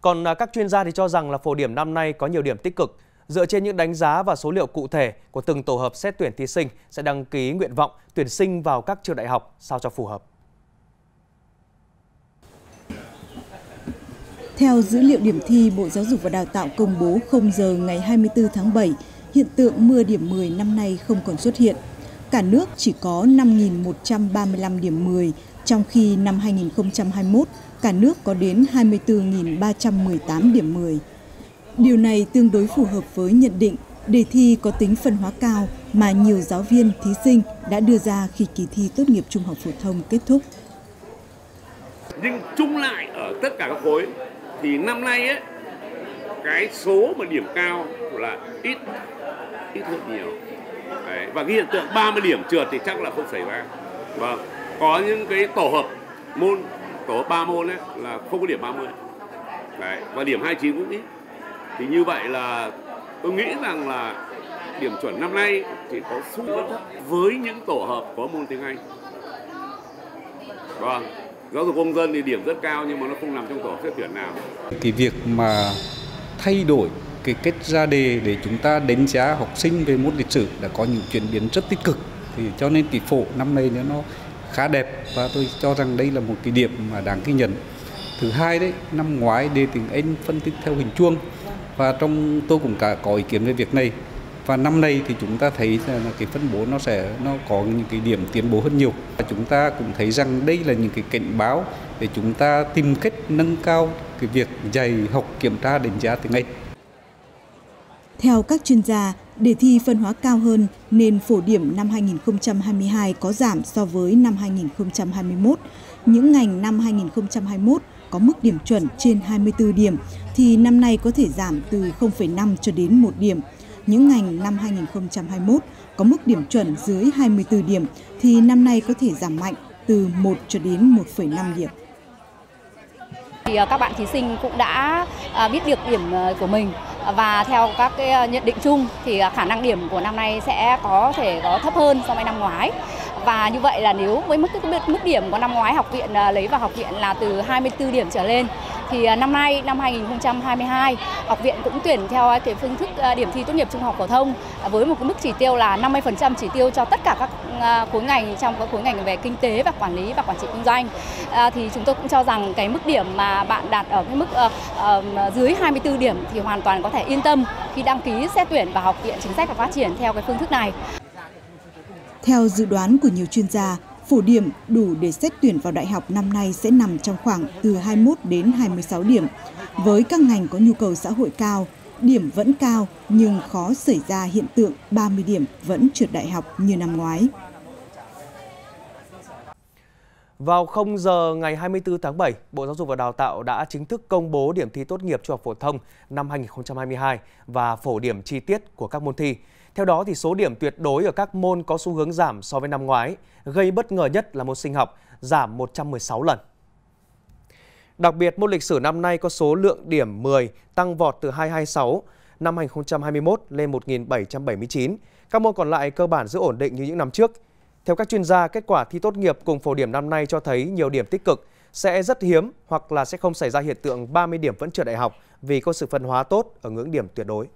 Còn à, các chuyên gia thì cho rằng là phổ điểm năm nay có nhiều điểm tích cực. Dựa trên những đánh giá và số liệu cụ thể của từng tổ hợp xét tuyển thí sinh sẽ đăng ký nguyện vọng tuyển sinh vào các trường đại học sao cho phù hợp. Theo dữ liệu điểm thi Bộ Giáo dục và Đào tạo công bố 0 giờ ngày 24 tháng 7, hiện tượng mưa điểm 10 năm nay không còn xuất hiện. Cả nước chỉ có 5.135 điểm 10, trong khi năm 2021, cả nước có đến 24.318 điểm 10. Điều này tương đối phù hợp với nhận định đề thi có tính phân hóa cao mà nhiều giáo viên, thí sinh đã đưa ra khi kỳ thi tốt nghiệp trung học phổ thông kết thúc. Nhưng chung lại ở tất cả các khối thì năm nay ấy, cái số mà điểm cao là ít ít hơn nhiều Đấy. và cái hiện tượng 30 điểm trượt thì chắc là không xảy ra vâng có những cái tổ hợp môn, tổ hợp 3 môn ấy là không có điểm 30 Đấy. và điểm 29 cũng ít thì như vậy là tôi nghĩ rằng là điểm chuẩn năm nay chỉ có xu hướng thấp với những tổ hợp có môn tiếng Anh vâng giáo dục công dân thì điểm rất cao nhưng mà nó không nằm trong tổ xét tuyển nào cái việc mà thay đổi cái kết ra đề để chúng ta đánh giá học sinh về môn lịch sử đã có những chuyển biến rất tích cực. Thì cho nên kỳ phổ năm nay nó khá đẹp và tôi cho rằng đây là một cái điểm mà đáng ghi nhận. Thứ hai đấy, năm ngoái đề tiếng Anh phân tích theo hình chuông và trong tôi cũng cả có ý kiến về việc này. Và năm nay thì chúng ta thấy là cái phân bố nó sẽ, nó có những cái điểm tiến bộ hơn nhiều. Và chúng ta cũng thấy rằng đây là những cái cảnh báo để chúng ta tìm cách nâng cao cái việc dạy học kiểm tra đánh giá tiếng Anh. Theo các chuyên gia, đề thi phân hóa cao hơn nên phổ điểm năm 2022 có giảm so với năm 2021. Những ngành năm 2021 có mức điểm chuẩn trên 24 điểm thì năm nay có thể giảm từ 0,5 cho đến 1 điểm. Những ngành năm 2021 có mức điểm chuẩn dưới 24 điểm thì năm nay có thể giảm mạnh từ 1 cho đến 1,5 điểm. Thì à, các bạn thí sinh cũng đã à, biết được điểm à, của mình và theo các cái ờ, nhận định chung thì ờ, khả năng điểm của năm nay sẽ có thể có thấp hơn so với năm ngoái và như vậy là nếu với mức mức điểm của năm ngoái học viện à, lấy vào học viện là từ 24 điểm trở lên, thì à, năm nay, năm 2022 học viện cũng tuyển theo à, cái phương thức điểm thi tốt nghiệp trung học phổ thông với một cái mức chỉ tiêu là 50% chỉ tiêu cho tất cả các khối ngành trong các khối ngành về kinh tế và quản lý và quản trị kinh doanh thì chúng tôi cũng cho rằng cái mức điểm mà bạn đạt ở cái mức ờ, dưới 24 điểm thì hoàn toàn có thể yên tâm khi đăng ký xét tuyển vào học viện chính sách và phát triển theo cái phương thức này. Theo dự đoán của nhiều chuyên gia, Phổ điểm đủ để xét tuyển vào đại học năm nay sẽ nằm trong khoảng từ 21 đến 26 điểm. Với các ngành có nhu cầu xã hội cao, điểm vẫn cao nhưng khó xảy ra hiện tượng 30 điểm vẫn trượt đại học như năm ngoái. Vào 0 giờ ngày 24 tháng 7, Bộ Giáo dục và Đào tạo đã chính thức công bố điểm thi tốt nghiệp trung học phổ thông năm 2022 và phổ điểm chi tiết của các môn thi. Theo đó, thì số điểm tuyệt đối ở các môn có xu hướng giảm so với năm ngoái, gây bất ngờ nhất là môn sinh học, giảm 116 lần. Đặc biệt, môn lịch sử năm nay có số lượng điểm 10 tăng vọt từ 226 năm 2021 lên 1.779. Các môn còn lại cơ bản giữ ổn định như những năm trước. Theo các chuyên gia, kết quả thi tốt nghiệp cùng phổ điểm năm nay cho thấy nhiều điểm tích cực, sẽ rất hiếm hoặc là sẽ không xảy ra hiện tượng 30 điểm vẫn trượt đại học vì có sự phân hóa tốt ở ngưỡng điểm tuyệt đối.